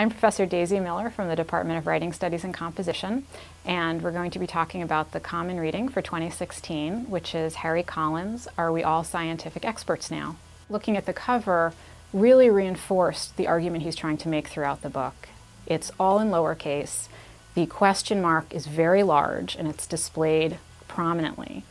I'm Professor Daisy Miller from the Department of Writing Studies and Composition, and we're going to be talking about the common reading for 2016, which is Harry Collins' Are We All Scientific Experts Now? Looking at the cover really reinforced the argument he's trying to make throughout the book. It's all in lowercase. The question mark is very large and it's displayed prominently.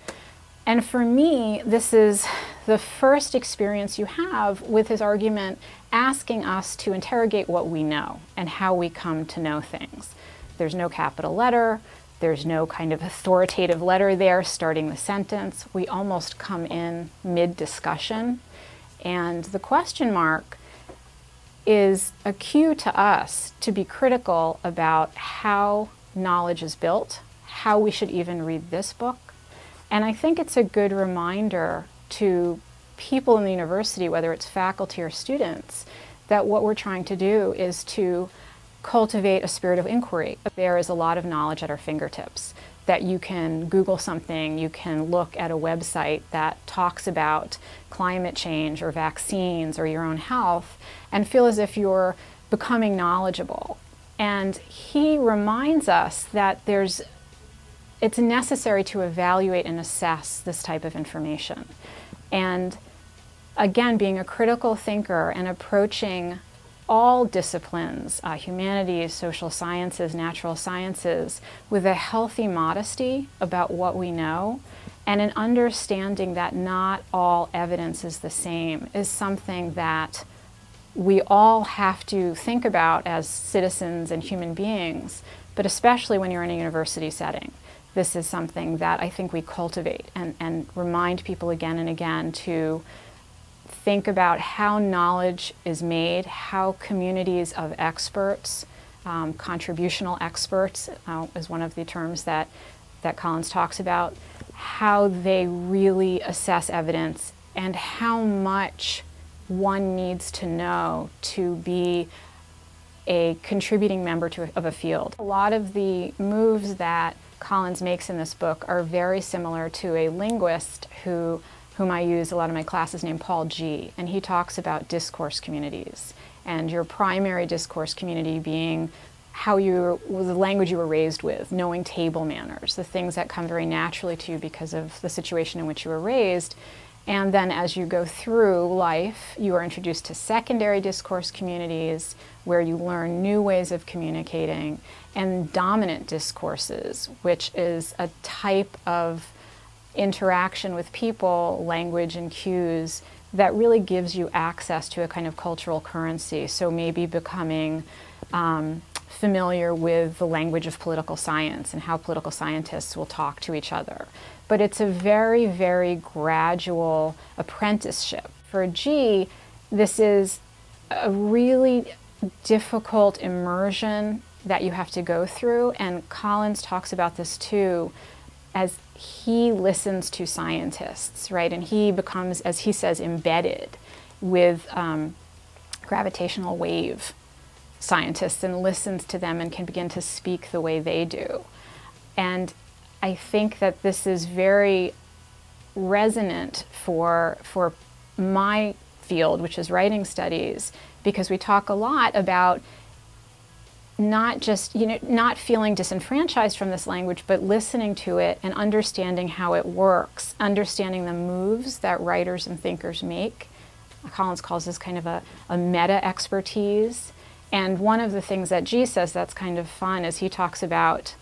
And for me, this is the first experience you have with his argument asking us to interrogate what we know and how we come to know things. There's no capital letter, there's no kind of authoritative letter there starting the sentence. We almost come in mid discussion. And the question mark is a cue to us to be critical about how knowledge is built, how we should even read this book, and I think it's a good reminder to people in the university, whether it's faculty or students, that what we're trying to do is to cultivate a spirit of inquiry. There is a lot of knowledge at our fingertips that you can Google something, you can look at a website that talks about climate change or vaccines or your own health and feel as if you're becoming knowledgeable. And he reminds us that there's it's necessary to evaluate and assess this type of information. And again, being a critical thinker and approaching all disciplines, uh, humanities, social sciences, natural sciences, with a healthy modesty about what we know and an understanding that not all evidence is the same is something that we all have to think about as citizens and human beings, but especially when you're in a university setting this is something that I think we cultivate and, and remind people again and again to think about how knowledge is made, how communities of experts, um, contributional experts uh, is one of the terms that, that Collins talks about, how they really assess evidence and how much one needs to know to be a contributing member to, of a field. A lot of the moves that Collins makes in this book are very similar to a linguist who, whom I use a lot of my classes named Paul Gee, and he talks about discourse communities and your primary discourse community being how you the language you were raised with, knowing table manners, the things that come very naturally to you because of the situation in which you were raised. And then as you go through life, you are introduced to secondary discourse communities where you learn new ways of communicating and dominant discourses, which is a type of interaction with people, language, and cues that really gives you access to a kind of cultural currency. So maybe becoming um, familiar with the language of political science and how political scientists will talk to each other. But it's a very, very gradual apprenticeship. For Gee, this is a really difficult immersion that you have to go through. And Collins talks about this too as he listens to scientists, right? And he becomes, as he says, embedded with um, gravitational wave scientists and listens to them and can begin to speak the way they do. And I think that this is very resonant for, for my field, which is writing studies, because we talk a lot about not just you know not feeling disenfranchised from this language but listening to it and understanding how it works understanding the moves that writers and thinkers make collins calls this kind of a, a meta expertise and one of the things that Gee says that's kind of fun is he talks about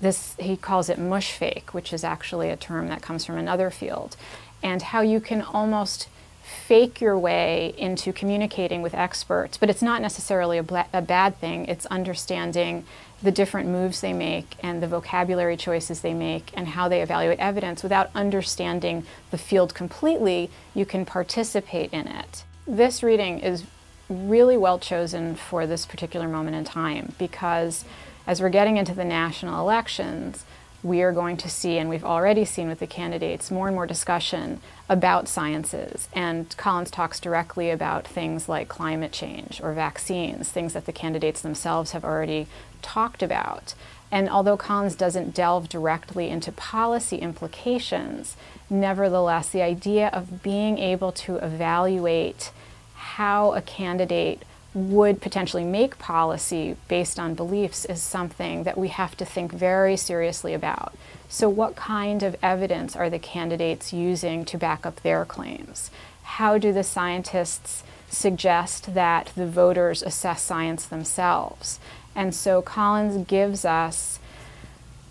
this he calls it mushfake which is actually a term that comes from another field and how you can almost fake your way into communicating with experts, but it's not necessarily a, a, bad thing. It's understanding the different moves they make and the vocabulary choices they make and how they evaluate evidence without understanding the field completely. You can participate in it. This reading is really well chosen for this particular moment in time because as we're getting into the national elections, we are going to see, and we've already seen with the candidates, more and more discussion about sciences. And Collins talks directly about things like climate change or vaccines, things that the candidates themselves have already talked about. And although Collins doesn't delve directly into policy implications, nevertheless, the idea of being able to evaluate how a candidate would potentially make policy based on beliefs is something that we have to think very seriously about. So, what kind of evidence are the candidates using to back up their claims? How do the scientists suggest that the voters assess science themselves? And so, Collins gives us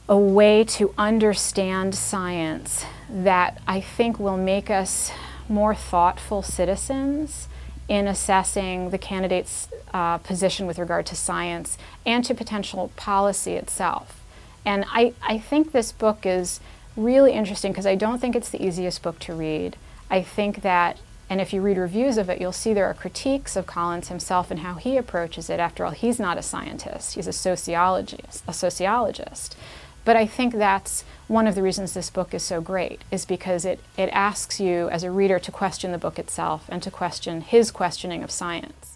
a way to understand science that I think will make us more thoughtful citizens in assessing the candidate's uh, position with regard to science and to potential policy itself. And I, I think this book is really interesting because I don't think it's the easiest book to read. I think that, and if you read reviews of it, you'll see there are critiques of Collins himself and how he approaches it. After all, he's not a scientist, he's a sociologist. A sociologist. But I think that's one of the reasons this book is so great, is because it, it asks you as a reader to question the book itself and to question his questioning of science.